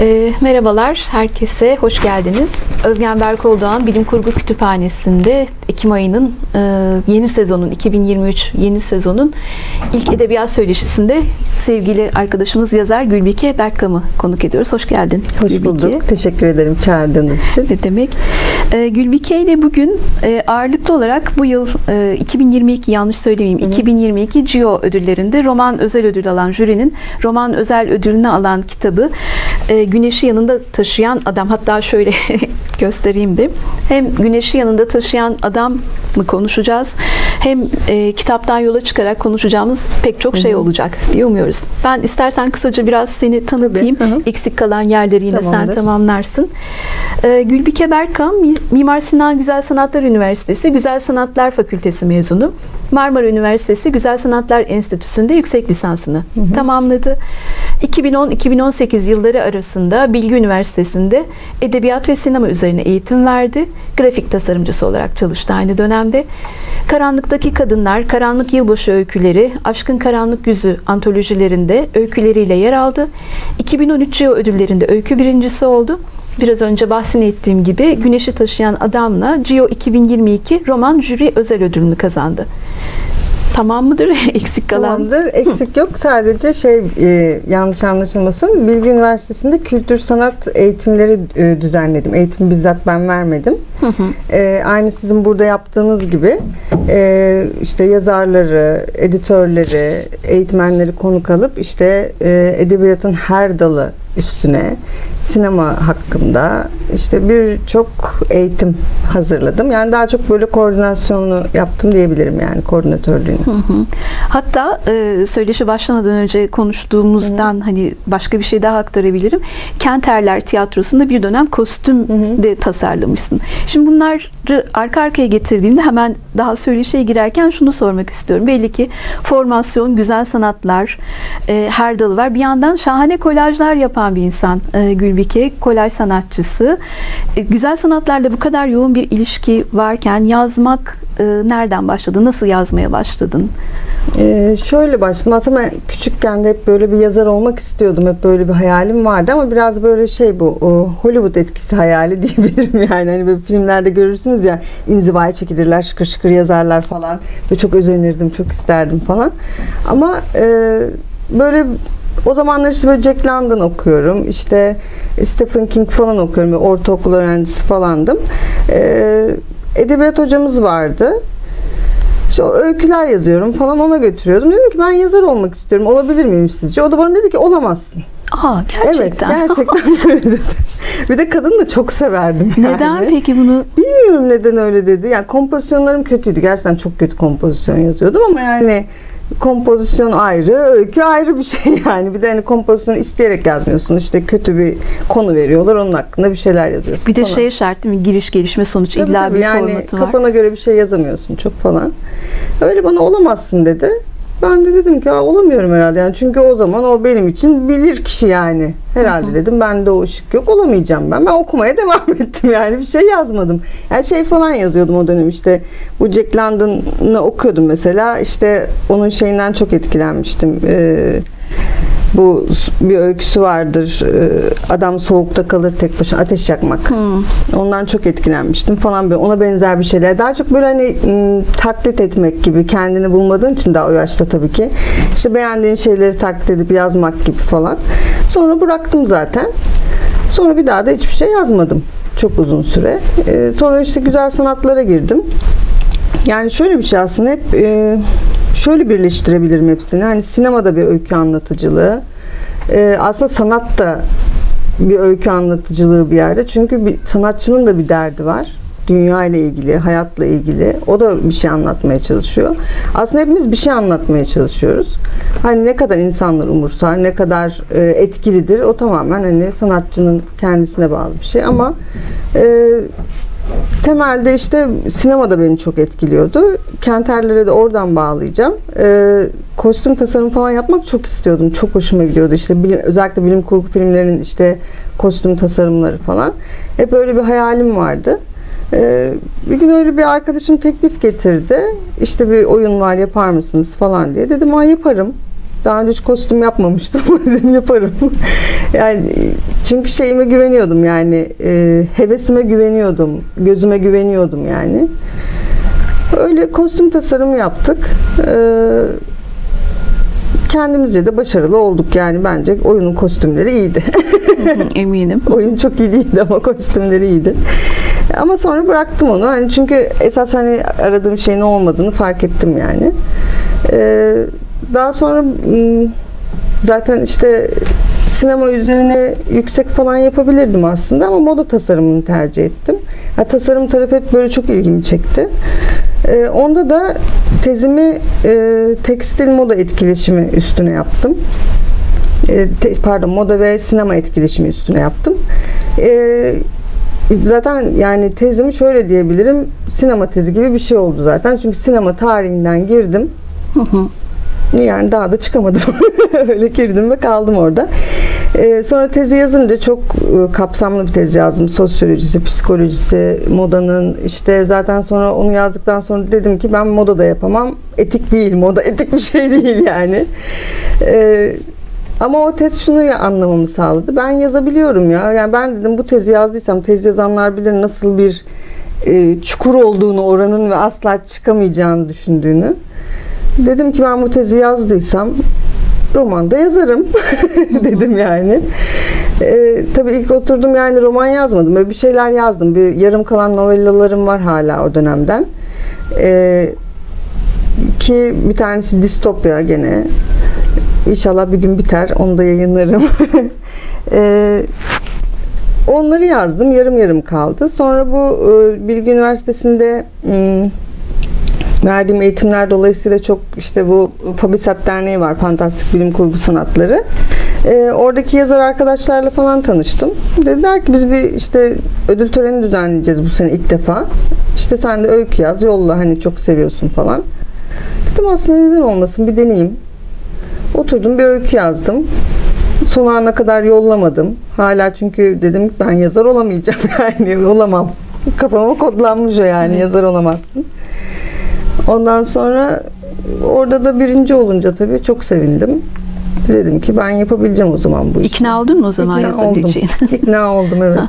E, merhabalar herkese, hoş geldiniz. Özgen Berkoldoğan Bilim Kurgu Kütüphanesi'nde Ekim ayının e, yeni sezonun, 2023 yeni sezonun ilk edebiyat söyleşisinde sevgili arkadaşımız yazar Gülbike Berkkam'ı konuk ediyoruz. Hoş geldin Hoş Gülbike. bulduk. Teşekkür ederim çağırdığınız için. Ne demek? E, Gülbike ile bugün e, ağırlıklı olarak bu yıl e, 2022 yanlış söylemeyeyim 2022 GIO ödüllerinde roman özel ödül alan jürinin roman özel ödülünü alan kitabı e, Güneşi yanında taşıyan adam hatta şöyle göstereyim de hem Güneşi yanında taşıyan adam mı konuşacağız hem e, kitaptan yola çıkarak konuşacağımız pek çok şey olacak diye umuyoruz. Ben istersen kısaca biraz seni tanıtayım. Hı hı. Eksik kalan yerleri yine sen Tamamdır. tamamlarsın. Ee, Gülbike Berkam, Mimar Sinan Güzel Sanatlar Üniversitesi Güzel Sanatlar Fakültesi mezunu. Marmara Üniversitesi Güzel Sanatlar Enstitüsü'nde yüksek lisansını tamamladı. 2010-2018 yılları arasında Bilgi Üniversitesi'nde edebiyat ve sinema üzerine eğitim verdi. Grafik tasarımcısı olarak çalıştı aynı dönemde. Karanlıktaki Kadınlar, Karanlık Yılbaşı Öyküleri, Aşkın Karanlık Yüzü antolojilerinde öyküleriyle yer aldı. 2013 CEO ödüllerinde öykü birincisi oldu. Biraz önce bahsini ettiğim gibi Güneşi Taşıyan Adam'la Gio 2022 roman jüri özel ödülünü kazandı. Tamam mıdır eksik kalan? Tamamdır. Eksik yok. Sadece şey e, yanlış anlaşılmasın. Bilgi Üniversitesi'nde kültür sanat eğitimleri e, düzenledim. Eğitim bizzat ben vermedim. E, aynı sizin burada yaptığınız gibi e, işte yazarları, editörleri, eğitmenleri konuk alıp işte e, edebiyatın her dalı üstüne sinema hakkında işte birçok eğitim hazırladım. Yani daha çok böyle koordinasyonunu yaptım diyebilirim yani koordinatörlüğünü. Hı hı. Hatta e, söyleşi başlamadan önce konuştuğumuzdan hani başka bir şey daha aktarabilirim. Kenterler Tiyatrosu'nda bir dönem kostüm de tasarlamışsın. Şimdi bunları arka arkaya getirdiğimde hemen daha söyleşiye girerken şunu sormak istiyorum. Belli ki formasyon, güzel sanatlar, e, her dalı var. Bir yandan şahane kolajlar yapan bir insan e, Gülbike, kolaj sanatçısı. E, güzel sanatlarla bu kadar yoğun bir ilişki varken yazmak e, nereden başladı? Nasıl yazmaya başladın? Ee, şöyle başladım. Aslında ben küçükken de hep böyle bir yazar olmak istiyordum. Hep böyle bir hayalim vardı ama biraz böyle şey bu Hollywood etkisi hayali diyebilirim yani. Hani böyle filmlerde görürsünüz ya inzivaya çekilirler, şıkır şıkır yazarlar falan. Ve çok özenirdim, çok isterdim falan. Ama e, böyle o zamanlar işte böyle Jack London okuyorum. İşte Stephen King falan okuyorum. Böyle ortaokul öğrencisi falandım. Ee, edebiyat hocamız vardı. İşte öyküler yazıyorum falan ona götürüyordum. Dedim ki ben yazar olmak istiyorum. Olabilir miyim sizce? O da bana dedi ki olamazsın. Aa gerçekten. Evet gerçekten dedi. Bir de kadını da çok severdim yani. Neden peki bunu? Bilmiyorum neden öyle dedi. Yani kompozisyonlarım kötüydü. Gerçekten çok kötü kompozisyon yazıyordum ama yani kompozisyon ayrı, öykü ayrı bir şey yani. Bir de hani kompozisyonu isteyerek yazmıyorsun. İşte kötü bir konu veriyorlar. Onun hakkında bir şeyler yazıyorsun Bir de falan. şey şart değil mi? Giriş, gelişme, sonuç Tabii illa tabii, bir yani formatı var. kafana göre bir şey yazamıyorsun çok falan. Öyle bana olamazsın dedi. Ben de dedim ki "Aa, olamıyorum herhalde yani çünkü o zaman o benim için bilir kişi yani. Herhalde dedim bende o ışık yok olamayacağım ben. Ben okumaya devam ettim yani bir şey yazmadım. Yani şey falan yazıyordum o dönem işte bu Jack London'ı okuyordum mesela işte onun şeyinden çok etkilenmiştim. Ee, bu bir öyküsü vardır. Ee, Adam soğukta kalır tek başına ateş yakmak. Ondan çok etkilenmiştim falan böyle ona benzer bir şeyler. Daha çok böyle hani taklit etmek gibi kendini bulmadığın için daha o yaşta tabii ki. İşte beğendiğin şeyleri taklit edip yazmak gibi falan. Sonra bıraktım zaten. Sonra bir daha da hiçbir şey yazmadım. Çok uzun süre. Ee, sonra işte güzel sanatlara girdim. Yani şöyle bir şey aslında hep e, şöyle birleştirebilirim hepsini. Hani sinemada bir öykü anlatıcılığı. E, aslında sanat da bir öykü anlatıcılığı bir yerde. Çünkü bir sanatçının da bir derdi var. Dünya ile ilgili, hayatla ilgili. O da bir şey anlatmaya çalışıyor. Aslında hepimiz bir şey anlatmaya çalışıyoruz. Hani ne kadar insanlar umursar, ne kadar e, etkilidir o tamamen hani sanatçının kendisine bağlı bir şey ama e, temelde işte sinemada beni çok etkiliyordu. Kenterlere de oradan bağlayacağım. Ee, kostüm tasarım falan yapmak çok istiyordum. Çok hoşuma gidiyordu. İşte bilim, özellikle bilim kurgu filmlerinin işte kostüm tasarımları falan. Hep öyle bir hayalim vardı. Ee, bir gün öyle bir arkadaşım teklif getirdi. İşte bir oyun var yapar mısınız falan diye. Dedim ha yaparım. Daha önce hiç kostüm yapmamıştım. dedim yaparım. yani çünkü şeyime güveniyordum yani. E, hevesime güveniyordum. Gözüme güveniyordum yani. Öyle kostüm tasarımı yaptık. E, kendimizce de başarılı olduk yani bence oyunun kostümleri iyiydi. Eminim. Oyun çok iyi değildi ama kostümleri iyiydi. Ama sonra bıraktım onu. Hani çünkü esas hani aradığım şeyin olmadığını fark ettim yani. Ee, daha sonra zaten işte sinema üzerine yüksek falan yapabilirdim aslında ama moda tasarımını tercih ettim. Ha, tasarım tarafı hep böyle çok ilgimi çekti. Ee, onda da tezimi e, tekstil moda etkileşimi üstüne yaptım. E, te, pardon moda ve sinema etkileşimi üstüne yaptım. E, zaten yani tezimi şöyle diyebilirim sinema tezi gibi bir şey oldu zaten çünkü sinema tarihinden girdim. Hı hı. Yani daha da çıkamadım. Öyle girdim ve kaldım orada. Ee, sonra tezi yazınca çok e, kapsamlı bir tez yazdım. Sosyolojisi, psikolojisi, modanın işte zaten sonra onu yazdıktan sonra dedim ki ben moda da yapamam. Etik değil moda. Etik bir şey değil yani. Ee, ama o tez şunu anlamamı sağladı. Ben yazabiliyorum ya. Yani ben dedim bu tezi yazdıysam tez yazanlar bilir nasıl bir e, çukur olduğunu oranın ve asla çıkamayacağını düşündüğünü. Dedim ki ben bu tezi yazdıysam romanda yazarım dedim yani. Ee, tabii ilk oturdum yani roman yazmadım. Böyle bir şeyler yazdım. Bir yarım kalan novellalarım var hala o dönemden. Ee, ki bir tanesi distopya gene. İnşallah bir gün biter. Onu da yayınlarım. ee, onları yazdım. Yarım yarım kaldı. Sonra bu e, Bilgi Üniversitesi'nde hmm, verdiğim eğitimler dolayısıyla çok işte bu Fabisat Derneği var. Fantastik Bilim Kurgu Sanatları. E, oradaki yazar arkadaşlarla falan tanıştım. Dediler ki biz bir işte ödül töreni düzenleyeceğiz bu sene ilk defa. İşte sen de öykü yaz, yolla hani çok seviyorsun falan. Dedim aslında neden olmasın bir deneyeyim. Oturdum bir öykü yazdım. Son ana kadar yollamadım. Hala çünkü dedim ben yazar olamayacağım yani olamam. Kafama kodlanmış o yani evet. yazar olamazsın. Ondan sonra orada da birinci olunca tabii çok sevindim. Dedim ki ben yapabileceğim o zaman bu işi. İkna oldun mu o zaman İkna yazabileceğin? Oldum. İkna oldum evet.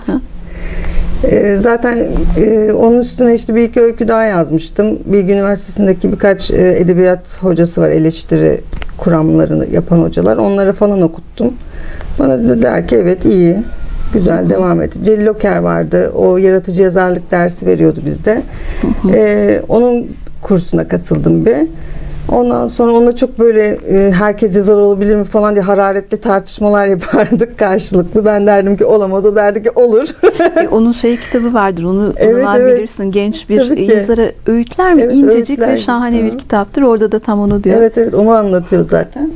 Ee, zaten e, onun üstüne işte bir iki öykü daha yazmıştım. Bilgi Üniversitesi'ndeki birkaç e, edebiyat hocası var, eleştiri kuramlarını yapan hocalar. Onlara falan okuttum. Bana dediler ki evet iyi, güzel Hı-hı. devam et. Celil Oker vardı. O yaratıcı yazarlık dersi veriyordu bizde. Ee, onun kursuna katıldım bir. Ondan sonra ona çok böyle e, herkes yazar olabilir mi falan diye hararetli tartışmalar yapardık karşılıklı. Ben derdim ki olamaz, o derdi ki olur. e, onun şey kitabı vardır, onu evet, o zaman evet. bilirsin. Genç bir yazara öğütler mi? Evet, İncecik öğütler. ve şahane bir kitaptır. Orada da tam onu diyor. Evet evet onu anlatıyor zaten.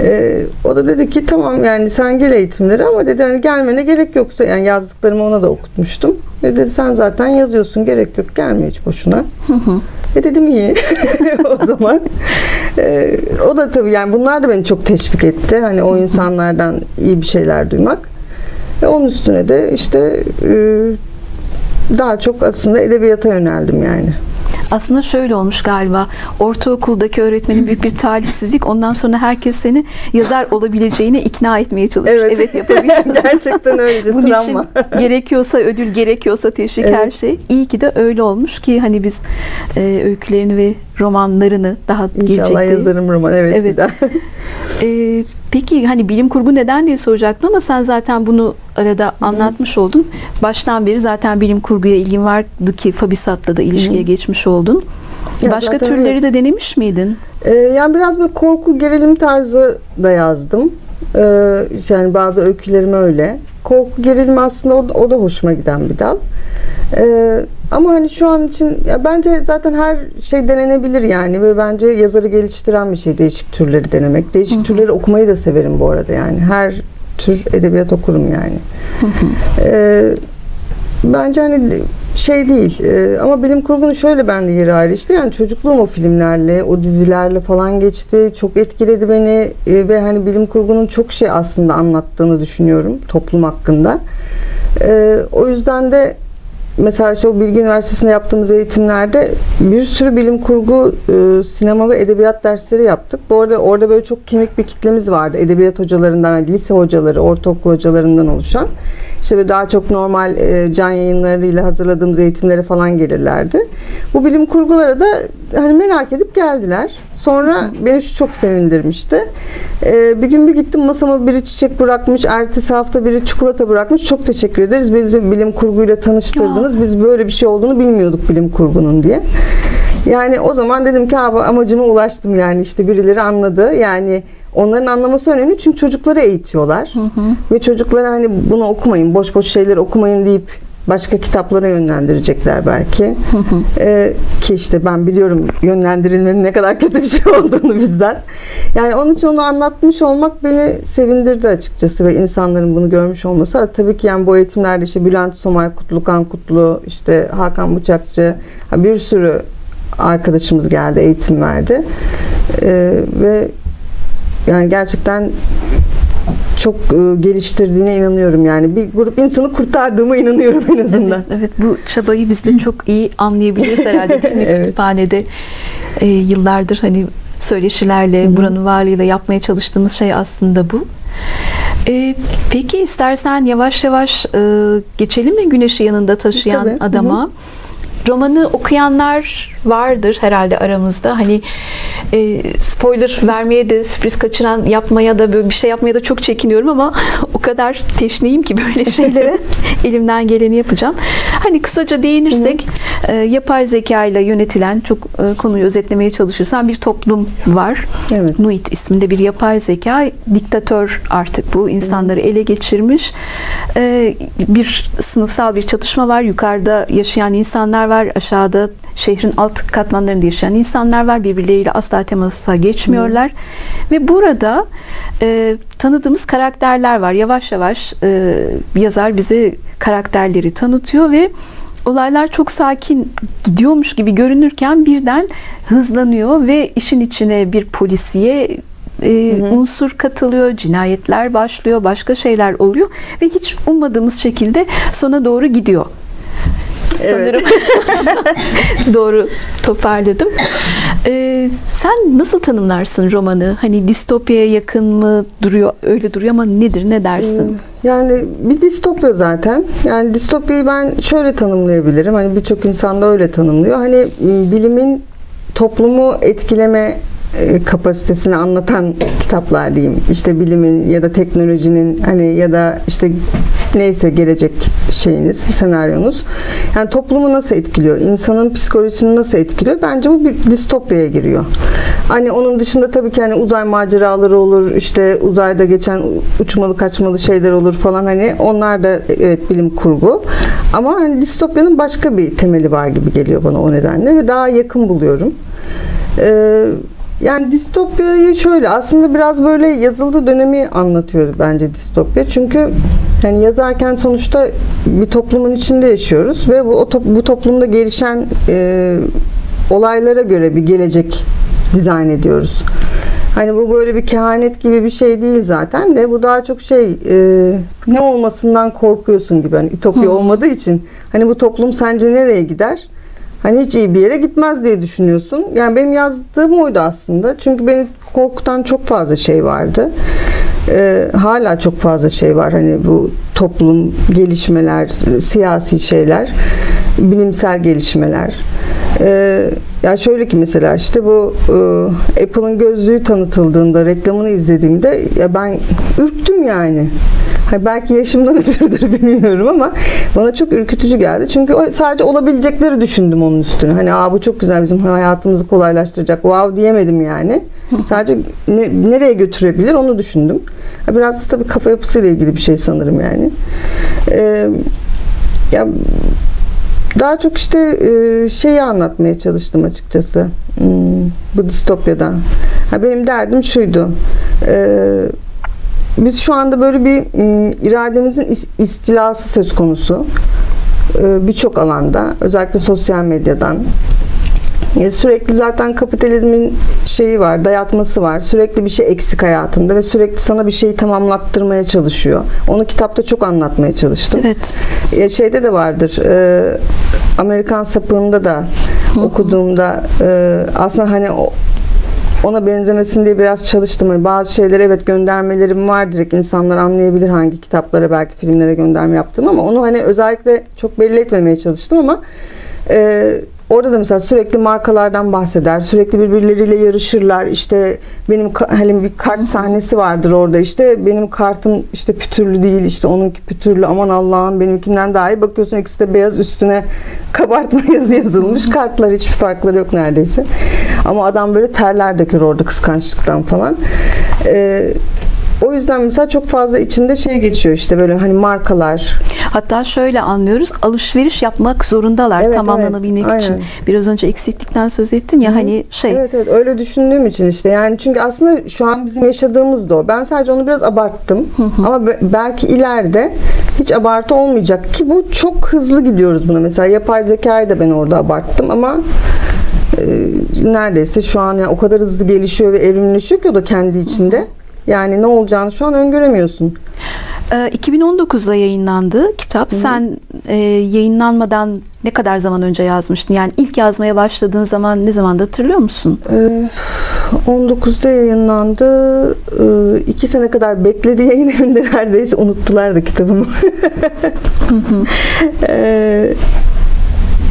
Ee, o da dedi ki tamam yani sen gel eğitimleri ama dedi hani gelmene gerek yoksa yani yazdıklarımı ona da okutmuştum. E dedi sen zaten yazıyorsun gerek yok gelme hiç boşuna. E dedim iyi o zaman. E, o da tabii yani bunlar da beni çok teşvik etti. Hani o insanlardan iyi bir şeyler duymak. Ve onun üstüne de işte e, daha çok aslında edebiyata yöneldim yani. Aslında şöyle olmuş galiba. Ortaokuldaki öğretmenin büyük bir talihsizlik. Ondan sonra herkes seni yazar olabileceğine ikna etmeye çalışmış. Evet, evet yapabilirsin. Gerçekten öyle. Bunun için gerekiyorsa ödül, gerekiyorsa teşvik evet. her şey. İyi ki de öyle olmuş ki hani biz e, öykülerini ve romanlarını daha İnşallah gelecekte. yazarım roman. Evet. evet. e, peki hani bilim kurgu neden diye soracaktım ama sen zaten bunu arada Hı-hı. anlatmış oldun. Baştan beri zaten bilim kurguya ilgin vardı ki Fabisat'la da ilişkiye Hı-hı. geçmiş oldun. Ya Başka türleri evet. de denemiş miydin? Ee, yani biraz böyle korku gerilim tarzı da yazdım. Ee, yani bazı öykülerim öyle. Korku gerilim aslında o, o da hoşuma giden bir dal. Ee, ama hani şu an için ya bence zaten her şey denenebilir yani ve bence yazarı geliştiren bir şey değişik türleri denemek. Değişik Hı-hı. türleri okumayı da severim bu arada yani. Her tür edebiyat okurum yani. Ee, bence hani şey değil ee, ama bilim kurgunun şöyle bende yeri ayrı işte yani çocukluğum o filmlerle o dizilerle falan geçti çok etkiledi beni ee, ve hani bilim kurgunun çok şey aslında anlattığını düşünüyorum toplum hakkında ee, o yüzden de mesela işte o Bilgi Üniversitesi'nde yaptığımız eğitimlerde bir sürü bilim kurgu, e, sinema ve edebiyat dersleri yaptık. Bu arada orada böyle çok kemik bir kitlemiz vardı. Edebiyat hocalarından, lise hocaları, ortaokul hocalarından oluşan. İşte daha çok normal e, can yayınlarıyla hazırladığımız eğitimlere falan gelirlerdi. Bu bilim kurgulara da hani merak edip geldiler. Sonra beni şu çok sevindirmişti. Ee, bir gün bir gittim masama biri çiçek bırakmış, ertesi hafta biri çikolata bırakmış. Çok teşekkür ederiz. Bizi bilim kurguyla tanıştırdınız. Biz böyle bir şey olduğunu bilmiyorduk bilim kurgunun diye. Yani o zaman dedim ki abi amacıma ulaştım yani işte birileri anladı. Yani onların anlaması önemli çünkü çocukları eğitiyorlar. Ve çocuklara hani bunu okumayın, boş boş şeyler okumayın deyip başka kitaplara yönlendirecekler belki. Ee, ki işte ben biliyorum yönlendirilmenin ne kadar kötü bir şey olduğunu bizden. Yani onun için onu anlatmış olmak beni sevindirdi açıkçası ve insanların bunu görmüş olması. Tabii ki yani bu eğitimlerde işte Bülent Somay, Kutlukan Kutlu, işte Hakan Bıçakçı bir sürü arkadaşımız geldi, eğitim verdi. Ee, ve yani gerçekten çok e, geliştirdiğine inanıyorum yani. Bir grup insanı kurtardığıma inanıyorum en azından. Evet, evet bu çabayı biz de çok iyi anlayabiliriz herhalde değil mi? Evet. Kütüphanede e, yıllardır hani söyleşilerle, buranın varlığıyla yapmaya çalıştığımız şey aslında bu. E, peki istersen yavaş yavaş e, geçelim mi güneşi yanında taşıyan Tabii, adama? Romanı okuyanlar vardır herhalde aramızda. Hani e, spoiler vermeye de sürpriz kaçıran yapmaya da böyle bir şey yapmaya da çok çekiniyorum ama o kadar teşneyim ki böyle şeylere elimden geleni yapacağım. Hani kısaca değinirsek e, yapay zeka ile yönetilen çok e, konuyu özetlemeye çalışırsam bir toplum var. Evet. Nuit isminde bir yapay zeka diktatör artık bu insanları ele geçirmiş. E, bir sınıfsal bir çatışma var. Yukarıda yaşayan insanlar var. Aşağıda şehrin alt katmanlarında yaşayan insanlar var. Birbirleriyle asla temasa geçmiyorlar. Ve burada e, tanıdığımız karakterler var. Yavaş yavaş e, yazar bize karakterleri tanıtıyor ve olaylar çok sakin gidiyormuş gibi görünürken birden hızlanıyor ve işin içine bir polisiye e, unsur katılıyor, cinayetler başlıyor, başka şeyler oluyor ve hiç ummadığımız şekilde sona doğru gidiyor. Sanırım doğru toparladım. Ee, sen nasıl tanımlarsın romanı? Hani distopyaya yakın mı duruyor? Öyle duruyor ama nedir? Ne dersin? Yani bir distopya zaten. Yani distopyayı ben şöyle tanımlayabilirim. Hani birçok insan da öyle tanımlıyor. Hani m, bilimin toplumu etkileme e, kapasitesini anlatan kitaplar diyeyim. İşte bilimin ya da teknolojinin hani ya da işte neyse gelecek şeyiniz, senaryonuz. Yani toplumu nasıl etkiliyor? İnsanın psikolojisini nasıl etkiliyor? Bence bu bir distopyaya giriyor. Hani onun dışında tabii ki hani uzay maceraları olur, işte uzayda geçen uçmalı kaçmalı şeyler olur falan hani onlar da evet bilim kurgu. Ama hani distopyanın başka bir temeli var gibi geliyor bana o nedenle ve daha yakın buluyorum. Ee, yani distopyayı şöyle aslında biraz böyle yazıldığı dönemi anlatıyor bence distopya. Çünkü hani yazarken sonuçta bir toplumun içinde yaşıyoruz ve bu, top- bu toplumda gelişen e, olaylara göre bir gelecek dizayn ediyoruz. Hani bu böyle bir kehanet gibi bir şey değil zaten de bu daha çok şey e, ne olmasından korkuyorsun gibi hani ütopya olmadığı için hani bu toplum sence nereye gider? Hani hiç iyi bir yere gitmez diye düşünüyorsun. Yani benim yazdığım oydu aslında. Çünkü beni korkutan çok fazla şey vardı. Ee, hala çok fazla şey var. Hani bu toplum gelişmeler, siyasi şeyler, bilimsel gelişmeler. Ee, ya şöyle ki mesela işte bu e, Apple'ın gözlüğü tanıtıldığında reklamını izlediğimde ya ben ürktüm yani. Belki yaşımdan ötürüdür bilmiyorum ama bana çok ürkütücü geldi. Çünkü sadece olabilecekleri düşündüm onun üstüne. Hani Aa, bu çok güzel bizim hayatımızı kolaylaştıracak. Wow diyemedim yani. Sadece ne- nereye götürebilir onu düşündüm. Biraz da tabii kafa yapısıyla ilgili bir şey sanırım yani. Ee, ya daha çok işte e, şeyi anlatmaya çalıştım açıkçası Hmm, bu distopyada. Ha, benim derdim şuydu. Ee, biz şu anda böyle bir m, irademizin is- istilası söz konusu. Ee, Birçok alanda, özellikle sosyal medyadan, E, sürekli zaten kapitalizmin şeyi var, dayatması var. Sürekli bir şey eksik hayatında ve sürekli sana bir şeyi tamamlattırmaya çalışıyor. Onu kitapta çok anlatmaya çalıştım. Evet. E, şeyde de vardır. e, Amerikan sapığında da okuduğumda aslında hani ona benzemesin diye biraz çalıştım. Hani bazı şeyler evet göndermelerim var direkt insanlar anlayabilir hangi kitaplara belki filmlere gönderme yaptım ama onu hani özellikle çok belli etmemeye çalıştım ama e, Orada da mesela sürekli markalardan bahseder. Sürekli birbirleriyle yarışırlar. İşte benim hani bir kart sahnesi vardır orada işte. Benim kartım işte pütürlü değil. işte onunki pütürlü. Aman Allah'ım benimkinden daha iyi. Bakıyorsun ikisi de beyaz üstüne kabartma yazı yazılmış. Kartlar hiçbir farkları yok neredeyse. Ama adam böyle terler döküyor orada kıskançlıktan falan. Ee, o yüzden mesela çok fazla içinde şey geçiyor işte böyle hani markalar. Hatta şöyle anlıyoruz. Alışveriş yapmak zorundalar Evet, tamamlanabilmek evet, için. aynen. Biraz önce eksiklikten söz ettin ya hani şey. Evet evet öyle düşündüğüm için işte yani çünkü aslında şu an bizim yaşadığımız da o. Ben sadece onu biraz abarttım ama be- belki ileride hiç abartı olmayacak ki bu çok hızlı gidiyoruz buna. Mesela yapay zekayı da ben orada abarttım ama e, neredeyse şu an yani o kadar hızlı gelişiyor ve evrimleşiyor ki o da kendi içinde. Yani ne olacağını şu an öngöremiyorsun. Ee, 2019'da yayınlandı kitap. Sen e, yayınlanmadan ne kadar zaman önce yazmıştın? Yani ilk yazmaya başladığın zaman ne zamanda hatırlıyor musun? Ee, 19'da yayınlandı. Ee, iki sene kadar bekledi yayın evinde neredeyse unuttular da kitabımı. Ee,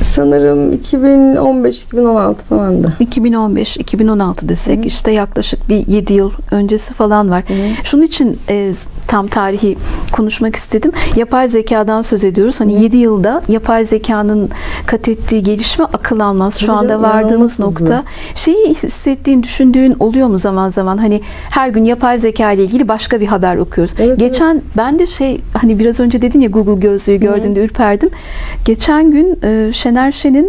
sanırım 2015-2016 falandı. 2015-2016 desek işte yaklaşık bir 7 yıl öncesi falan var. Şunun için e, tam tarihi konuşmak istedim. Yapay zekadan söz ediyoruz. Hani 7 yılda yapay zekanın kat ettiği gelişme akıl almaz. Şu Tabii anda vardığımız nokta. Şeyi hissettiğin, düşündüğün oluyor mu zaman zaman? Hani her gün yapay zeka ile ilgili başka bir haber okuyoruz. Evet, Geçen ben de şey hani biraz önce dedin ya Google gözlüğü gördüğümde ürperdim. Geçen gün e, Şener Şen'in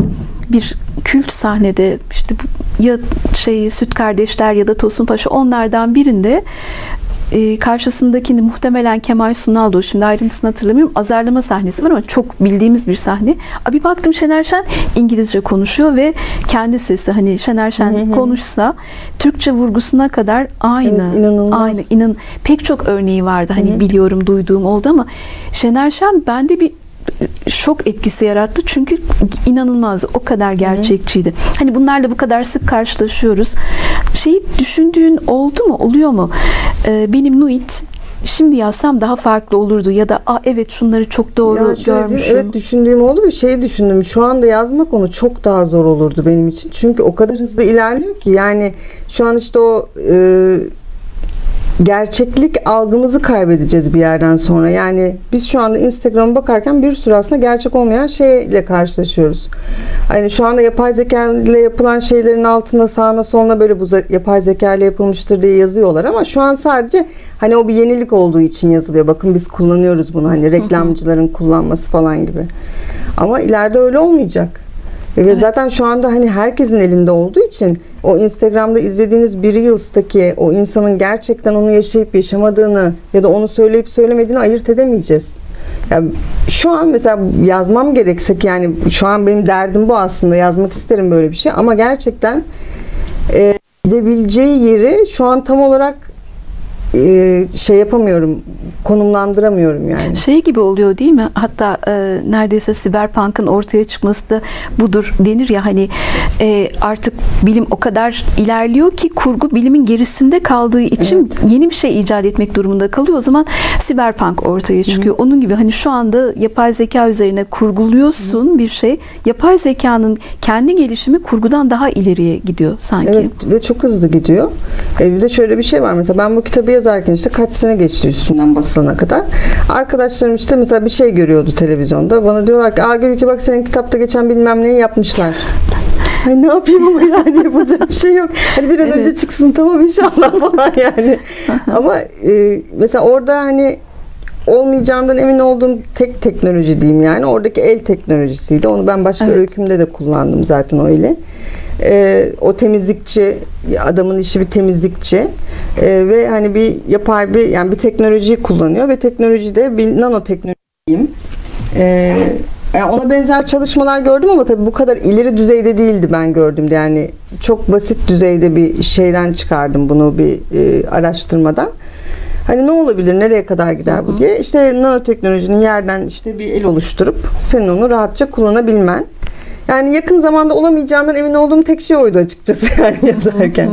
bir kült sahnede işte bu, ya şey Süt Kardeşler ya da Tosun Paşa onlardan birinde e, karşısındakini muhtemelen Kemal Sunal'dı şimdi ayrıntısını hatırlamıyorum azarlama sahnesi var ama çok bildiğimiz bir sahne. Aa, Bir baktım Şener Şen İngilizce konuşuyor ve kendi sesi hani Şener Şen konuşsa Türkçe vurgusuna kadar aynı. İnanılmaz. Aynı. İnan pek çok örneği vardı. Hani biliyorum duyduğum oldu ama Şener Şen bende bir şok etkisi yarattı çünkü inanılmaz o kadar gerçekçiydi. Hani bunlarla bu kadar sık karşılaşıyoruz. Şeyi düşündüğün oldu mu? Oluyor mu? Ee, benim Nuit şimdi yazsam daha farklı olurdu ya da Aa, evet şunları çok doğru Ya şöyle görmüşüm. Evet düşündüğüm oldu ve şeyi düşündüm. Şu anda yazmak onu çok daha zor olurdu benim için. Çünkü o kadar hızlı ilerliyor ki yani şu an işte o e, gerçeklik algımızı kaybedeceğiz bir yerden sonra. Yani biz şu anda Instagram'a bakarken bir sürü aslında gerçek olmayan şeyle karşılaşıyoruz. Hani şu anda yapay zeka ile yapılan şeylerin altında sağına soluna böyle bu yapay zeka ile yapılmıştır diye yazıyorlar ama şu an sadece hani o bir yenilik olduğu için yazılıyor. Bakın biz kullanıyoruz bunu hani reklamcıların kullanması falan gibi. Ama ileride öyle olmayacak. Ve zaten şu anda hani herkesin elinde olduğu için o Instagram'da izlediğiniz bir Reels'taki o insanın gerçekten onu yaşayıp yaşamadığını ya da onu söyleyip söylemediğini ayırt edemeyeceğiz. Ya şu an mesela yazmam gereksek yani şu an benim derdim bu aslında yazmak isterim böyle bir şey ama gerçekten e, gidebileceği yeri şu an tam olarak e, şey yapamıyorum konumlandıramıyorum yani. Şey gibi oluyor değil mi? Hatta e, neredeyse siberpunk'ın ortaya çıkması da budur denir ya hani e, artık bilim o kadar ilerliyor ki kurgu bilimin gerisinde kaldığı için yeni bir şey icat etmek durumunda kalıyor. O zaman siberpunk ortaya çıkıyor. Onun gibi hani şu anda yapay zeka üzerine kurguluyorsun bir şey. Yapay zekanın kendi gelişimi kurgudan daha ileriye gidiyor sanki. Evet ve çok hızlı gidiyor. E bir de şöyle bir şey var mesela ben bu kitabı yazarken işte kaç sene geçti üstünden basılana kadar. Arkadaşlarım işte mesela bir şey görüyordu televizyonda. Bana diyorlar ki aa Gülüke bak senin kitapta geçen bilmem neyi yapmışlar. Ay ne yapayım ama yani yapacak bir şey yok. Hani bir an Evet. önce çıksın tamam inşallah falan yani. ama e, mesela orada hani olmayacağından emin olduğum tek teknoloji diyeyim yani. Oradaki el teknolojisiydi. Onu ben başka Evet. öykümde de kullandım zaten o eli. Ee, o temizlikçi adamın işi bir temizlikçi Ee, ve hani bir yapay bir yani bir teknolojiyi kullanıyor ve teknolojide bir nanoteknoloji diyeyim. Ee, Yani ona benzer çalışmalar gördüm ama tabii bu kadar ileri düzeyde değildi ben gördüğümde. Yani çok basit düzeyde bir şeyden çıkardım bunu bir e, araştırmadan. Hani ne olabilir, nereye kadar gider bu diye. İşte nanoteknolojinin yerden işte bir el oluşturup senin onu rahatça kullanabilmen. Yani yakın zamanda olamayacağından emin olduğum tek şey oydu açıkçası yani yazarken.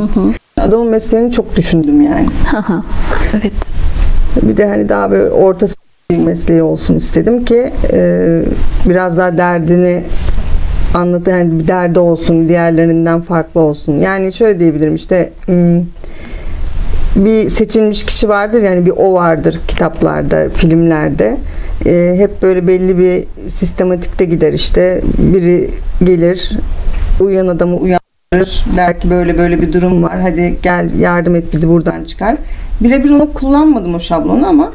Adamın mesleğini çok düşündüm yani. evet. Bir de hani daha böyle orta bir mesleği olsun istedim ki e, biraz daha derdini anlat yani bir derdi olsun diğerlerinden farklı olsun. Yani şöyle diyebilirim işte hmm, bir seçilmiş kişi vardır yani bir o vardır kitaplarda, filmlerde. E, hep böyle belli bir sistematikte gider işte. Biri gelir, uyan adamı uyandırır. Der ki böyle böyle bir durum var. Hadi gel yardım et bizi buradan çıkar. Birebir onu kullanmadım o şablonu ama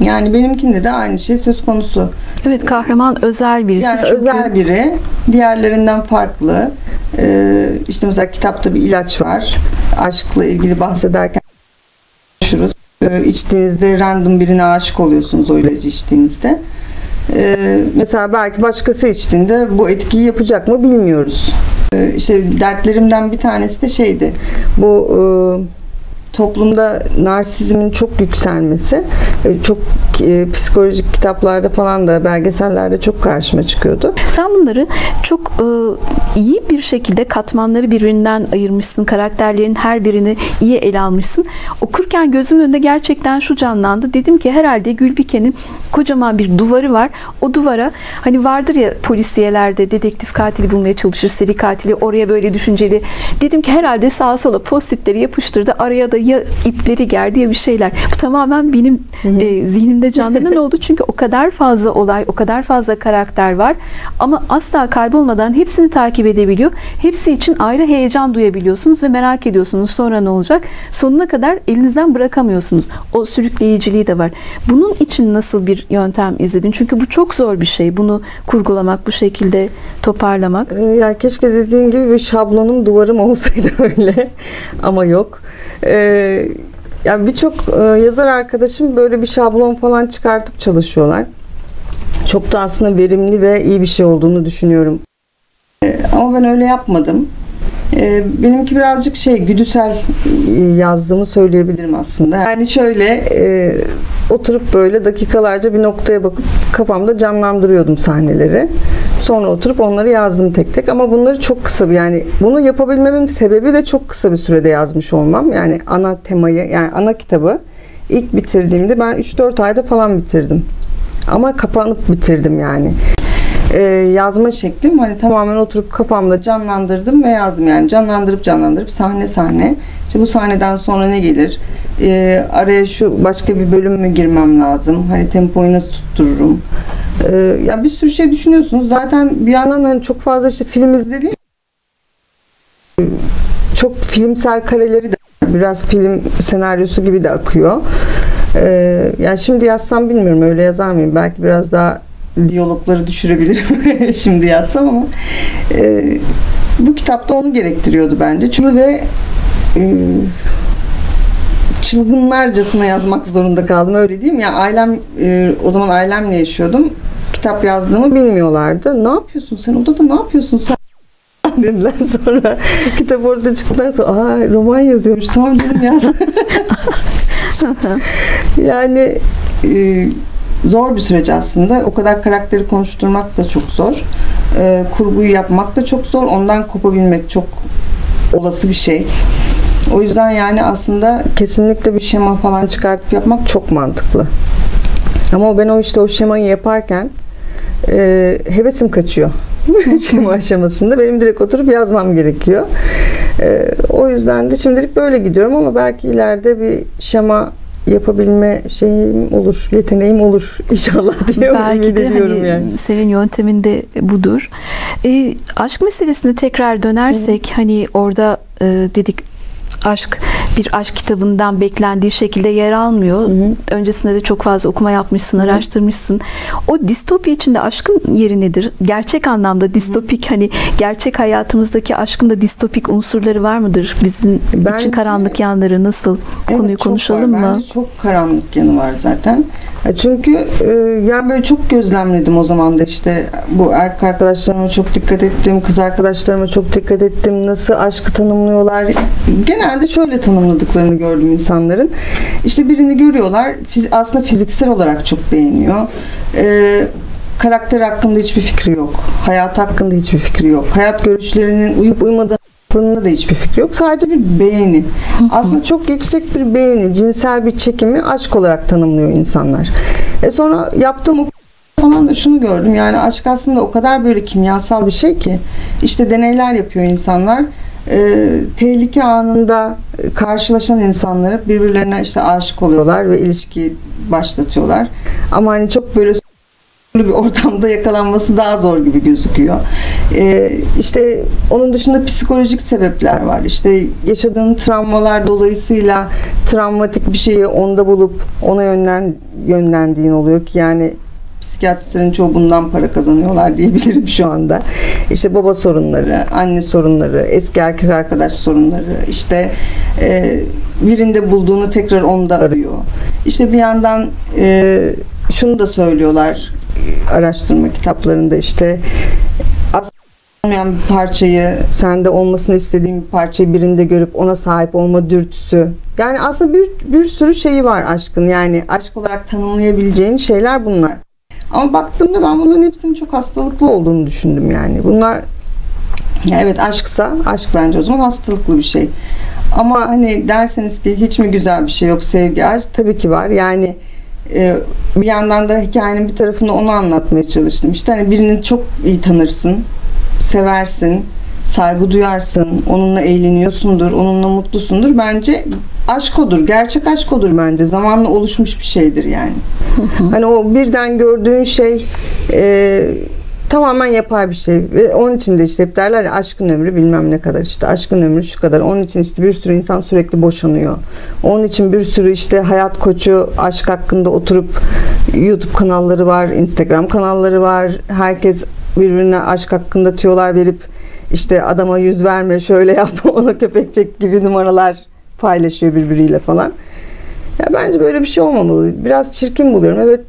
yani benimkinde de aynı şey söz konusu. Evet kahraman özel birisi. Yani çünkü... özel biri, diğerlerinden farklı. Ee, işte mesela kitapta bir ilaç var. Aşkla ilgili bahsederken Ee, içtiğinizde random birine aşık oluyorsunuz o ilacı içtiğinizde. Ee, mesela belki başkası içtiğinde bu etkiyi yapacak mı bilmiyoruz. Ee, işte dertlerimden bir tanesi de şeydi. Bu e, toplumda narsizmin çok yükselmesi e, çok e, psikolojik kitaplarda falan da belgesellerde çok karşıma çıkıyordu. Sen bunları çok e, iyi bir şekilde katmanları birbirinden ayırmışsın. Karakterlerin her birini iyi ele almışsın. Okurken gözümün önünde gerçekten şu canlandı. Dedim ki herhalde Gülbike'nin kocaman bir duvarı var. O duvara hani vardır ya polisiyelerde dedektif katili bulmaya çalışır, seri katili oraya böyle düşünceli. Dedim ki herhalde sağa sola postitleri yapıştırdı. Araya da ya ipleri gerdi ya bir şeyler. Bu tamamen benim e, zihnimde canlanan oldu. Çünkü o kadar fazla olay, o kadar fazla karakter var. Ama asla kaybolmadan hepsini takip edebiliyor. Hepsi için ayrı heyecan duyabiliyorsunuz ve merak ediyorsunuz sonra ne olacak. Sonuna kadar elinizden bırakamıyorsunuz. O sürükleyiciliği de var. Bunun için nasıl bir yöntem izledin? Çünkü bu çok zor bir şey. Bunu kurgulamak, bu şekilde toparlamak. Ee, Ya keşke dediğin gibi bir şablonum duvarım olsaydı öyle ama yok. Ee, ya birçok e, yazar arkadaşım böyle bir şablon falan çıkartıp çalışıyorlar. Çok da aslında verimli ve iyi bir şey olduğunu düşünüyorum. Ee, ama ben öyle yapmadım. Ee, benimki birazcık şey güdüsel e, yazdığımı söyleyebilirim aslında. Yani şöyle e, oturup böyle dakikalarca bir noktaya bakıp kafamda canlandırıyordum sahneleri. Sonra oturup onları yazdım tek tek ama bunları çok kısa bir yani bunu yapabilmemin sebebi de çok kısa bir sürede yazmış olmam. Yani ana temayı yani ana kitabı ilk bitirdiğimde ben 3-4 ayda falan bitirdim. Ama kapanıp bitirdim yani e, yazma şeklim. Hani tamamen oturup kafamda canlandırdım ve yazdım. Yani canlandırıp canlandırıp sahne sahne. İşte bu sahneden sonra ne gelir? E, araya şu başka bir bölüm mü girmem lazım? Hani tempoyu nasıl tuttururum? E, ya bir sürü şey düşünüyorsunuz. Zaten bir yandan hani çok fazla işte film izlediğim çok filmsel kareleri de biraz film senaryosu gibi de akıyor. Ee, yani şimdi yazsam bilmiyorum öyle yazar mıyım? Belki biraz daha diyalogları düşürebilirim şimdi yazsam ama e, bu kitapta onu gerektiriyordu bence. Çünkü ve e, çılgınlarcasına yazmak zorunda kaldım öyle değil mi? Ya ailem e, o zaman ailemle yaşıyordum. Kitap yazdığımı bilmiyorlardı. Ne yapıyorsun sen odada ne yapıyorsun sen? dediler sonra kitap orada çıktıktan sonra aa roman yazıyormuş tamam dedim yaz. yani e, zor bir süreç aslında. O kadar karakteri konuşturmak da çok zor. E, kurguyu yapmak da çok zor. Ondan kopabilmek çok olası bir şey. O yüzden yani aslında kesinlikle bir şema falan çıkartıp yapmak çok mantıklı. Ama ben o işte o şemayı yaparken e, hevesim kaçıyor. şema aşamasında benim direkt oturup yazmam gerekiyor. E, o yüzden de şimdilik böyle gidiyorum ama belki ileride bir şema yapabilme şeyim olur, yeteneğim olur inşallah diye Belki de hani yani. senin yöntemin de budur. E, aşk meselesine tekrar dönersek hani orada e, dedik aşk bir aşk kitabından beklendiği şekilde yer almıyor. Öncesinde de çok fazla okuma yapmışsın, araştırmışsın. O distopya içinde aşkın yeri nedir? Gerçek anlamda distopik hani gerçek hayatımızdaki aşkın da distopik unsurları var mıdır? Bizim Bence- için karanlık yanları nasıl? Konuyu Evet, çok konuşalım var. mı? Bence çok karanlık yanı var zaten. Çünkü e, böyle çok gözlemledim o zaman da işte bu erkek arkadaşlarıma çok dikkat ettim, kız arkadaşlarıma çok dikkat ettim. Nasıl aşkı tanımlıyorlar? Genelde şöyle tanımladıklarını gördüm insanların. İşte birini görüyorlar, aslında fiziksel olarak çok beğeniyor. E, karakter hakkında hiçbir fikri yok. Hayat hakkında hiçbir fikri yok. Hayat görüşlerinin uyup uymadığı hakkında da hiçbir fikri yok. Sadece bir beğeni. Aslında çok yüksek bir beğeni, cinsel bir çekimi aşk olarak tanımlıyor insanlar. E sonra yaptığım falan da şunu gördüm. Yani aşk aslında o kadar böyle kimyasal bir şey ki. işte deneyler yapıyor insanlar. E, tehlike anında karşılaşan insanları birbirlerine işte aşık oluyorlar ve ilişki başlatıyorlar. Ama hani çok böyle bir ortamda yakalanması daha zor gibi gözüküyor. Ee, işte onun dışında psikolojik sebepler var. İşte yaşadığın travmalar dolayısıyla travmatik bir şeyi onda bulup ona yönlen, yönlendiğin oluyor ki yani psikiyatristlerin çoğu bundan para kazanıyorlar diyebilirim şu anda. İşte baba sorunları, anne sorunları, eski erkek arkadaş sorunları, işte e, birinde bulduğunu tekrar onda arıyor. İşte bir yandan e, şunu da söylüyorlar araştırma kitaplarında işte olmayan bir parçayı sende olmasını istediğin bir parçayı birinde görüp ona sahip olma dürtüsü. Yani aslında bir, bir sürü şeyi var aşkın. Yani aşk olarak tanımlayabileceğin şeyler bunlar. Ama baktığımda ben bunların hepsinin çok hastalıklı olduğunu düşündüm yani. Bunlar evet aşksa aşk bence o zaman hastalıklı bir şey. Ama hani derseniz ki hiç mi güzel bir şey yok sevgi aşk tabii ki var. Yani e, bir yandan da hikayenin bir tarafında onu anlatmaya çalıştım. İşte hani birini çok iyi tanırsın, seversin, saygı duyarsın, onunla eğleniyorsundur, onunla mutlusundur. Bence aşk odur, gerçek aşk odur bence. Zamanla oluşmuş bir şeydir yani. hani o birden gördüğün şey e, tamamen yapay bir şey. Ve onun için de işte hep derler ya aşkın ömrü bilmem ne kadar işte aşkın ömrü şu kadar. Onun için işte bir sürü insan sürekli boşanıyor. Onun için bir sürü işte hayat koçu aşk hakkında oturup YouTube kanalları var, Instagram kanalları var. Herkes birbirine aşk hakkında tüyolar verip işte adama yüz verme, şöyle yap, ona köpek çek gibi numaralar paylaşıyor birbiriyle falan. Ya bence böyle bir şey olmamalı. Biraz çirkin buluyorum. Evet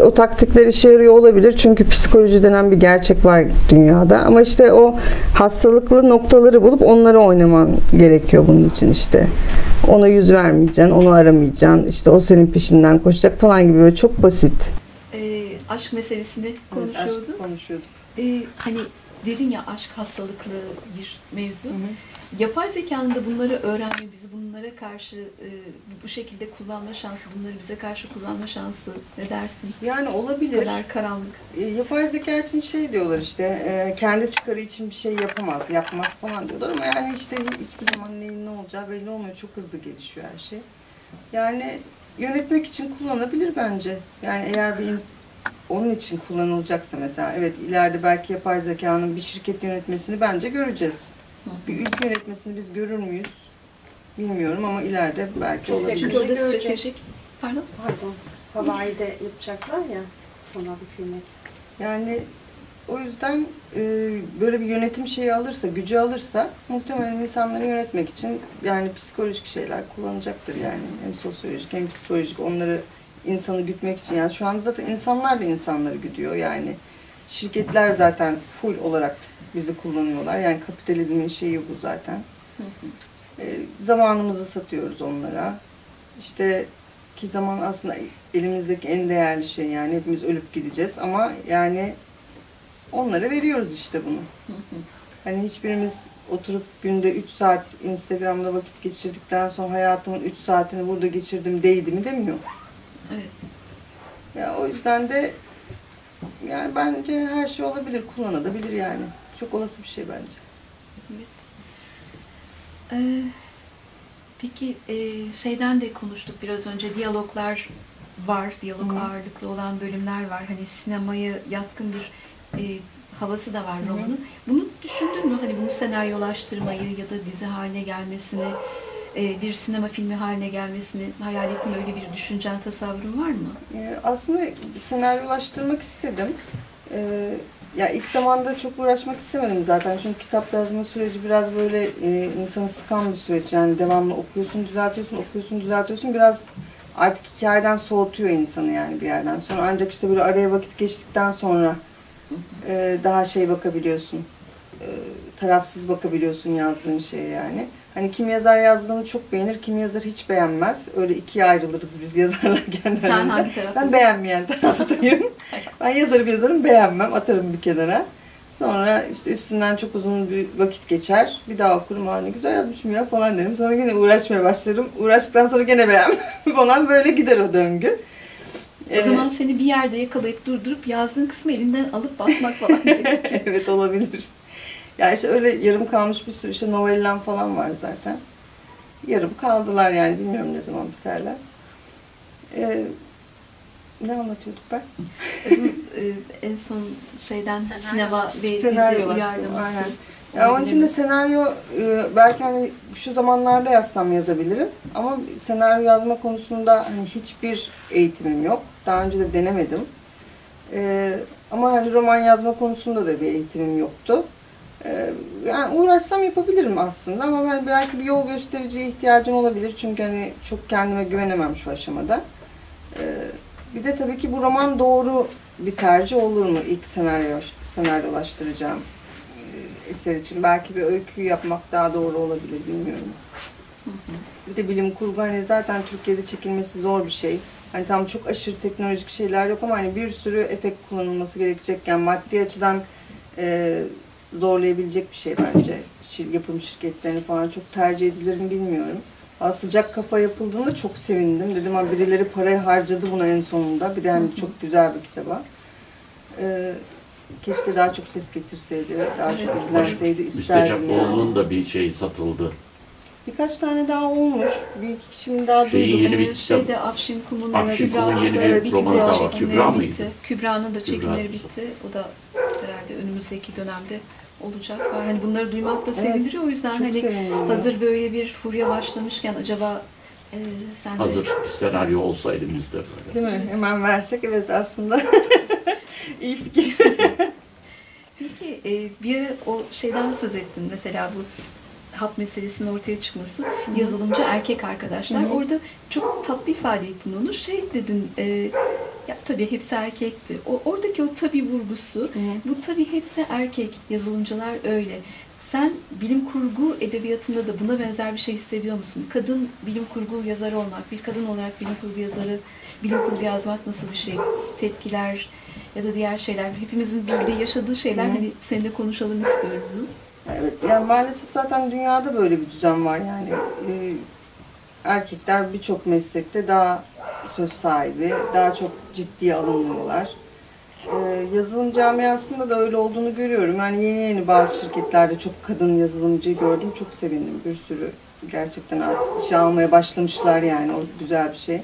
o taktikler işe yarıyor olabilir. Çünkü psikoloji denen bir gerçek var dünyada. Ama işte o hastalıklı noktaları bulup onları oynaman gerekiyor bunun için işte. Ona yüz vermeyeceksin, onu aramayacaksın. İşte o senin peşinden koşacak falan gibi böyle çok basit. Ee, aşk meselesini konuşuyorduk. konuşuyorduk. Ee, hani dedin ya aşk hastalıklı bir mevzu. Yapay zekanın da bunları öğrenme, bizi bunlara karşı e, bu şekilde kullanma şansı, bunları bize karşı kullanma şansı ne dersin? Yani Bu olabilir. kadar karanlık. E, yapay zeka için şey diyorlar işte e, kendi çıkarı için bir şey yapamaz, yapmaz falan diyorlar ama yani işte hiçbir zaman neyin ne olacağı belli olmuyor. Çok hızlı gelişiyor her şey. Yani yönetmek için kullanabilir bence. Yani eğer bir onun için kullanılacaksa mesela evet ileride belki yapay zekanın bir şirket yönetmesini bence göreceğiz. Bir ülke yönetmesini biz görür müyüz? Bilmiyorum ama ileride belki Çok olabilir. Çünkü orada göreceğiz. stratejik, pardon. Pardon. Hawaii'de yapacaklar ya sanal hükümet. Yani o yüzden e, böyle bir yönetim şeyi alırsa, gücü alırsa muhtemelen insanları yönetmek için yani psikolojik şeyler kullanacaktır yani. Hem sosyolojik hem psikolojik onları insanı gütmek için. Yani şu an zaten insanlar da insanları güdüyor yani. Şirketler zaten full olarak bizi kullanıyorlar. Yani kapitalizmin şeyi bu zaten. E, zamanımızı satıyoruz onlara. İşte ki zaman aslında elimizdeki en değerli şey yani hepimiz ölüp gideceğiz ama yani onlara veriyoruz işte bunu. Hani hiçbirimiz oturup günde 3 saat Instagram'da vakit geçirdikten sonra hayatımın 3 saatini burada geçirdim değdi mi demiyor. Evet. Ya o yüzden de yani bence her şey olabilir, kullanılabilir yani. Çok olası bir şey bence. Evet. Ee, peki e, şeyden de konuştuk biraz önce diyaloglar var, diyalog Hı ağırlıklı olan bölümler var. Hani sinemaya yatkın bir e, havası da var romanın. Bunu düşündün mü? Hani bunu senaryolaştırmayı ya da dizi haline gelmesini bir sinema filmi haline gelmesini hayal ettin öyle bir düşüncen, tasavvurun var mı? Ee, aslında senaryolaştırmak istedim. Ee, ya ilk zamanda çok uğraşmak istemedim zaten. Çünkü kitap yazma süreci biraz böyle e, insanı sıkan bir süreç. Yani devamlı okuyorsun düzeltiyorsun okuyorsun düzeltiyorsun. Biraz artık hikayeden soğutuyor insanı yani bir yerden sonra. Ancak işte böyle araya vakit geçtikten sonra e, daha şey bakabiliyorsun. E, tarafsız bakabiliyorsun yazdığın şeye yani. Hani kim yazar yazdığını çok beğenir, kim yazar hiç beğenmez. Öyle ikiye ayrılırız biz yazarlar kendi Sen aramızda. hangi taraftasın? Ben beğenmeyen taraftayım. ben yazarım yazarım beğenmem, atarım bir kenara. Sonra işte üstünden çok uzun bir vakit geçer. Bir daha okurum, ha ne güzel yazmışım ya falan derim. Sonra yine uğraşmaya başlarım. Uğraştıktan sonra gene beğenmem falan böyle gider o döngü. O Ee, zaman seni bir yerde yakalayıp durdurup yazdığın kısmı elinden alıp basmak falan gerekiyor. evet olabilir. Ya işte öyle yarım kalmış bir sürü işte novellem falan var zaten. Yarım kaldılar yani bilmiyorum ne zaman biterler. Ee, ne anlatıyorduk ben? e, en son şeyden Senaryo. sinema ve dizi uyarlaması. aynen. Ya onun için de senaryo e, belki hani şu zamanlarda yazsam yazabilirim ama senaryo yazma konusunda hani hiçbir eğitimim yok. Daha önce de denemedim. E, ama hani roman yazma konusunda da bir eğitimim yoktu. E, yani uğraşsam yapabilirim aslında ama ben belki bir yol göstericiye ihtiyacım olabilir çünkü hani çok kendime güvenemem şu aşamada. E, bir de tabii ki bu roman doğru bir tercih olur mu ilk senaryo senaryolaştıracağım e, eser için. Belki bir öykü yapmak daha doğru olabilir bilmiyorum. Bir de bilim kurgu hani zaten Türkiye'de çekilmesi zor bir şey. Hani tam çok aşırı teknolojik şeyler yok ama hani bir sürü efekt kullanılması gerekecekken maddi açıdan e, zorlayabilecek bir şey bence. Şir, yapım şirketlerini falan çok tercih edilir mi bilmiyorum. Aa, sıcak kafa yapıldığında çok sevindim. Dedim ha birileri parayı harcadı buna en sonunda. Bir de hani çok güzel bir kitaba. Ee, keşke daha çok ses getirseydi, daha çok izlenseydi isterdim yani. Müstecaplıoğlu'nun da bir şey satıldı. Birkaç tane daha olmuş. Bir iki kişinin daha Şeyi duydum. yeni bir Ee, kitap- şeyde Afşin Kum'un Afşin Kum'un yeni da bir romanı daha var. çekimleri Kübra mıydı? bitti. Kübra'nın da çekimleri Kübra'sı. bitti. O da herhalde önümüzdeki dönemde olacak. Var. Hani bunları duymak da sevindiriyor. O yüzden hani sevindim. hazır böyle bir furya başlamışken acaba e, sen de Hazır bir senaryo olsa elimizde böyle. Değil mi? Hemen versek evet aslında. İyi fikir. Peki e, bir ara o şeyden söz ettin mesela bu hap meselesinin ortaya çıkması yazılımcı erkek arkadaşlar. Hı hı. Orada çok tatlı ifade ettin onu. Şey dedin e, ya tabii hepsi erkekti. O, oradaki o tabii vurgusu bu tabii hepsi erkek. Yazılımcılar öyle. Sen bilim kurgu edebiyatında da buna benzer bir şey hissediyor musun? Kadın bilim kurgu yazarı olmak, bir kadın olarak bilim kurgu yazarı, bilim kurgu yazmak nasıl bir şey? Tepkiler ya da diğer şeyler, hepimizin bildiği, yaşadığı şeyler hani seninle konuşalım istiyorum bunu. Evet yani maalesef zaten dünyada böyle bir düzen var yani. Ee, erkekler birçok meslekte daha söz sahibi, daha çok ciddiye alınıyorlar. Ee, yazılım camiasında da öyle olduğunu görüyorum. Yani yeni yeni bazı şirketlerde çok kadın yazılımcı gördüm. Çok sevindim. Bir sürü gerçekten artık işe almaya başlamışlar yani. O güzel bir şey.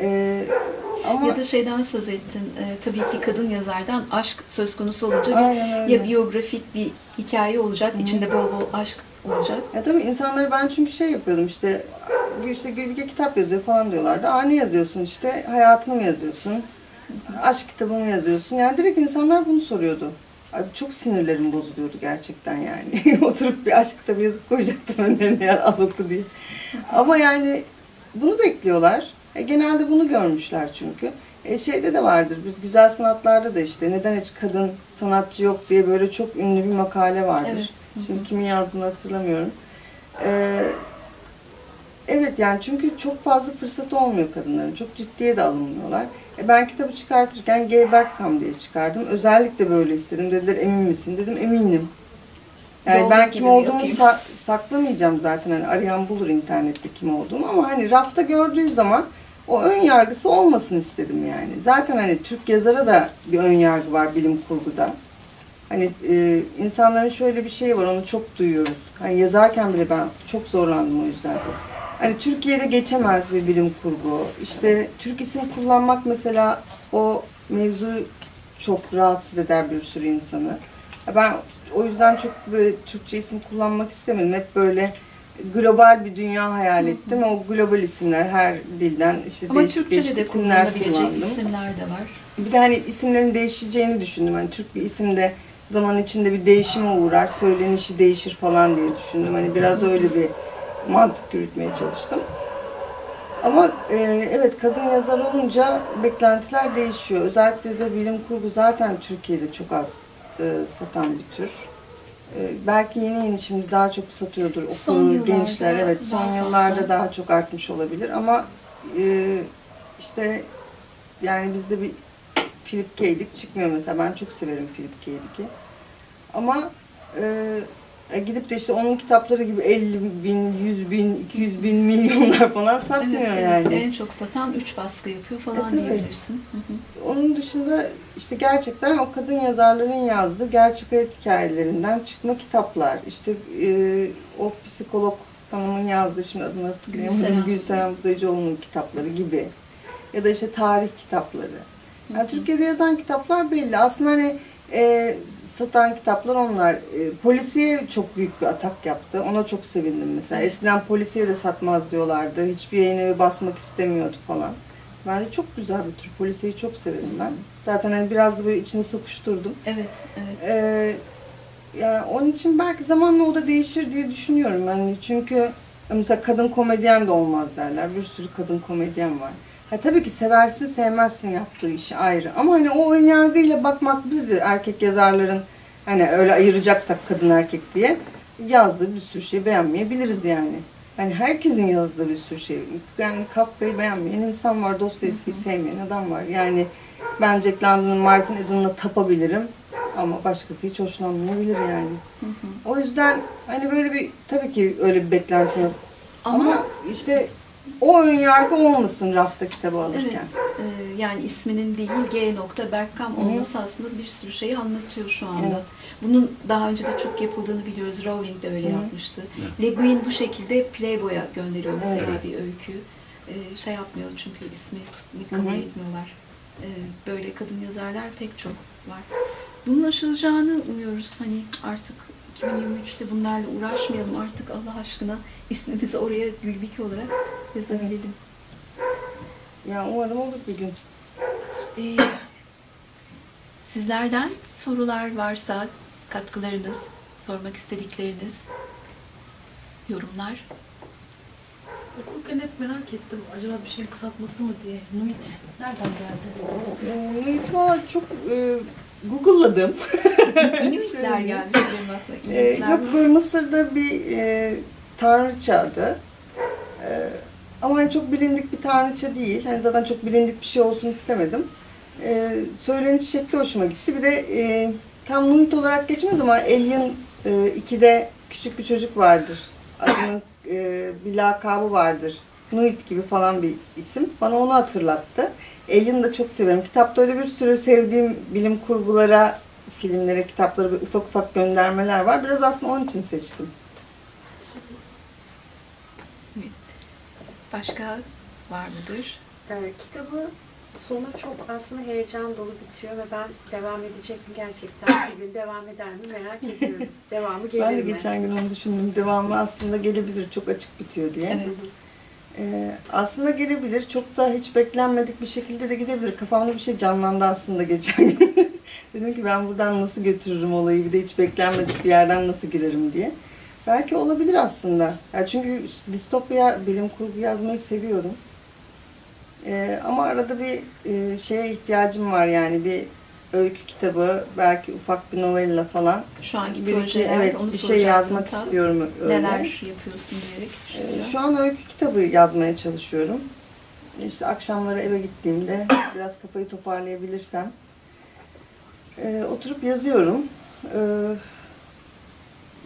Ee, ama Ya da şeyden söz ettin, e, tabii ki kadın yazardan aşk söz konusu. Aynen öyle. Ya biyografik bir hikaye olacak, içinde bol bol aşk olacak. Ya tabii insanları ben çünkü şey yapıyordum işte işte Gülbike kitap yazıyor falan diyorlardı. Aa ne yazıyorsun işte hayatını mı yazıyorsun? Aşk kitabı mı yazıyorsun? Yani direkt insanlar bunu soruyordu. Ay, çok sinirlerim bozuluyordu gerçekten yani. Oturup bir aşk kitabı yazıp koyacaktım önlerine ya al oku diye. Ama yani bunu bekliyorlar. E, genelde bunu görmüşler çünkü. E, şeyde de vardır, biz güzel sanatlarda da işte neden hiç kadın sanatçı yok diye böyle çok ünlü bir makale vardır. Evet. Şimdi kimin yazdığını hatırlamıyorum. Ee, evet yani çünkü çok fazla fırsat olmuyor kadınların. Çok ciddiye de alınmıyorlar. E, ben kitabı çıkartırken G. Bergkamp diye çıkardım. Özellikle böyle istedim. Dediler emin misin? Dedim eminim. Yani Doğru ben kim olduğumu sa- saklamayacağım zaten. Hani arayan bulur internette kim olduğumu. Ama hani rafta gördüğü zaman o ön yargısı olmasın istedim yani. Zaten hani Türk yazara da bir ön yargı var bilim kurguda. Hani e, insanların şöyle bir şeyi var, onu çok duyuyoruz. Hani yazarken bile ben çok zorlandım o yüzden. Hani Türkiye'de geçemez bir bilim kurgu. İşte Türk isim kullanmak mesela o mevzu çok rahatsız eder bir sürü insanı. Ben o yüzden çok böyle Türkçe isim kullanmak istemedim. Hep böyle global bir dünya hayal ettim. O global isimler her dilden işte Ama değişik Türkçe'de değişik de isimler kullandım. isimler de var. Bir de hani isimlerin değişeceğini düşündüm. Hani Türk bir isim de zaman içinde bir değişime uğrar, söylenişi değişir falan diye düşündüm. Hani biraz öyle bir mantık yürütmeye çalıştım. Ama e, evet kadın yazar olunca beklentiler değişiyor. Özellikle de bilim kurgu zaten Türkiye'de çok az e, satan bir tür. E, belki yeni yeni şimdi daha çok satıyordur Son okulu yıllarda gençler. Evet son daha yıllarda fazla. daha çok artmış olabilir ama e, işte yani bizde bir Philip K. Dick çıkmıyor mesela. Ben çok severim Philip K. Dick'i. Ama e, e, gidip de işte onun kitapları gibi 50 bin, 100 bin, 200 bin milyonlar falan satmıyor Evet, evet. yani. En çok satan 3 baskı yapıyor falan E, diyebilirsin. Hı hı. Onun dışında işte gerçekten o kadın yazarların yazdığı gerçek hayat hikayelerinden çıkma kitaplar. İşte e, o psikolog hanımın yazdığı şimdi adını hatırlayamadım. Gülseren. Gülseren Budayıcıoğlu'nun kitapları gibi. Ya da işte tarih kitapları. Yani Türkiye'de yazan kitaplar belli. Aslında hani e, satan kitaplar onlar. E, polisiye çok büyük bir atak yaptı. Ona çok sevindim mesela. Eskiden polisiye de satmaz diyorlardı. Hiçbir yayın evi basmak istemiyordu falan. Bence çok güzel bir tür. Polisiyeyi çok severim ben. Zaten hani biraz da böyle içine sokuşturdum. Evet, evet. Ee, yani onun için belki zamanla o da değişir diye düşünüyorum. Yani çünkü mesela kadın komedyen de olmaz derler. Bir sürü kadın komedyen var. Ha, tabii ki seversin sevmezsin yaptığı işi ayrı. Ama hani o ön yargıyla bakmak biz de erkek yazarların hani öyle ayıracaksak kadın erkek diye yazdığı bir sürü şey beğenmeyebiliriz yani. Hani herkesin yazdığı bir sürü şey. Yani Kafka'yı beğenmeyen insan var, Dostoyevski'yi sevmeyen adam var. Yani ben Jack London'ın Martin Eden'la tapabilirim ama başkası hiç hoşlanmayabilir yani. Hı hı. O yüzden hani böyle bir tabii ki öyle bir beklenti yok. Ama, Ama, işte o ön yargı olmasın rafta kitabı alırken. evet, e, yani isminin değil G. nokta Bergkamp olması aslında bir sürü şeyi anlatıyor şu anda. Evet. Bunun daha önce de çok yapıldığını biliyoruz. Rowling de öyle Hı. yapmıştı. Le Guin bu şekilde Playboy'a gönderiyor mesela Evet. bir öykü. E, şey yapmıyor çünkü ismi Hı kabul hı. etmiyorlar. E, böyle kadın yazarlar pek çok var. Bunun aşılacağını umuyoruz. Hani artık 2023'te bunlarla uğraşmayalım. Artık Allah aşkına ismimizi oraya Gülbiki olarak yazabilelim. Yani umarım olur bir gün. Ee, sizlerden sorular varsa katkılarınız, sormak istedikleriniz, yorumlar. Okurken hep merak ettim. Acaba bir şeyin kısaltması mı diye. Nuit nereden geldi? Ee, Nuytva çok e, Google'ladım. İnuitler aklıma. Ee, yok böyle Mısır'da bir e, tanrıça adı. Ee, ama hani çok bilindik bir tanrıça değil. Hani zaten çok bilindik bir şey olsun istemedim. Ee, söyleniş şekli hoşuma gitti. Bir de e, tam Nuit olarak geçmez ama Alien e, 2'de küçük bir çocuk vardır. Adının e, bir lakabı vardır. Nuit gibi falan bir isim. Bana onu hatırlattı. Alien'ı da çok severim. Kitapta öyle bir sürü sevdiğim bilim kurgulara, filmlere, kitaplara ufak ufak göndermeler var. Biraz aslında onun için seçtim. Başka var mıdır? Ee, kitabı sonu çok aslında heyecan dolu bitiyor ve ben devam edecek mi gerçekten bir gün devam eder mi merak ediyorum. Devamı gelir Ben de mi? geçen gün onu düşündüm. Devamı aslında gelebilir. Çok açık bitiyor diye. Evet. Ee, aslında gelebilir. Çok da hiç beklenmedik bir şekilde de gidebilir. Kafamda bir şey canlandı aslında geçen gün. Dedim ki ben buradan nasıl götürürüm olayı bir de hiç beklenmedik bir yerden nasıl girerim diye. Belki olabilir aslında. Ya çünkü distopya, bilim kurgu yazmayı seviyorum. Ee, ama arada bir e, şeye ihtiyacım var yani bir öykü kitabı, belki ufak bir novella falan. Şu anki Bir iki, projeler, evet onu bir şey yazmak tam. istiyorum öyle. Neler yapıyorsun diyerek. şu Ee. Şu an öykü kitabı yazmaya çalışıyorum. İşte akşamları eve gittiğimde biraz kafayı toparlayabilirsem e, oturup yazıyorum. E,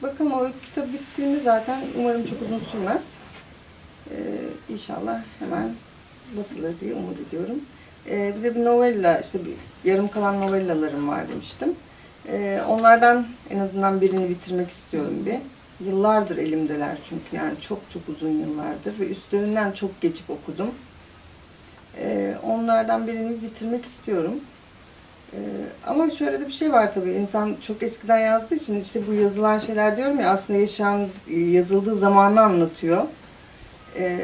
bakalım o kitabı bittiğinde zaten umarım çok uzun sürmez. E, inşallah hemen basılır diye umut ediyorum. E, bir de bir novella, işte bir yarım kalan novellalarım var demiştim. E, onlardan en azından birini bitirmek istiyorum bir. Yıllardır elimdeler çünkü yani çok çok uzun yıllardır ve üstlerinden çok geçip okudum. Ee, onlardan birini bitirmek istiyorum. Ee, ama şöyle de bir şey var tabii. İnsan çok eskiden yazdığı için işte bu yazılan şeyler diyorum ya aslında yaşayan, yazıldığı zamanı anlatıyor. Ee,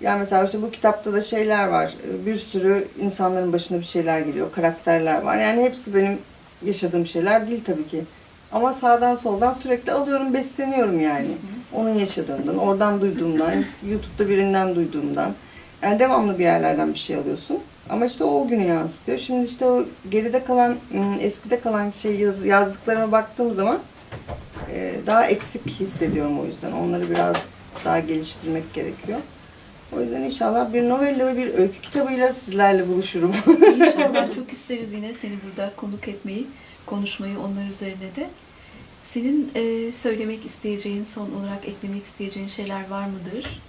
yani mesela işte bu kitapta da şeyler var. Bir sürü insanların başına bir şeyler geliyor. Karakterler var. Yani hepsi benim yaşadığım şeyler değil tabii ki. Ama sağdan soldan sürekli alıyorum, besleniyorum yani. Onun yaşadığından, oradan duyduğumdan, YouTube'da birinden duyduğumdan. Yani devamlı bir yerlerden bir şey alıyorsun. Ama işte o, günü yansıtıyor. Şimdi işte o geride kalan, ım, eskide kalan şey yaz- yazdıklarıma baktığım zaman e, daha eksik hissediyorum o yüzden. Onları biraz daha geliştirmek gerekiyor. O yüzden inşallah bir novella ve bir öykü kitabıyla sizlerle buluşurum. İnşallah çok isteriz yine seni burada konuk etmeyi, konuşmayı onlar üzerine de. Senin e, söylemek isteyeceğin, son olarak eklemek isteyeceğin şeyler var mıdır?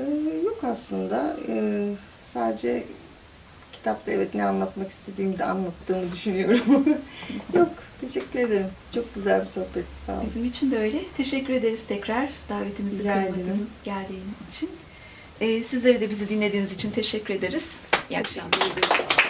Ee, Yok aslında. Ee, sadece kitapta evet ne anlatmak istediğimi de anlattığımı düşünüyorum. Yok, teşekkür ederim. Çok güzel bir sohbet. Sağ olun. Bizim için de öyle. Teşekkür ederiz tekrar davetimizi ederim. geldiğin için. E, sizlere de bizi dinlediğiniz için teşekkür ederiz. İyi akşamlar.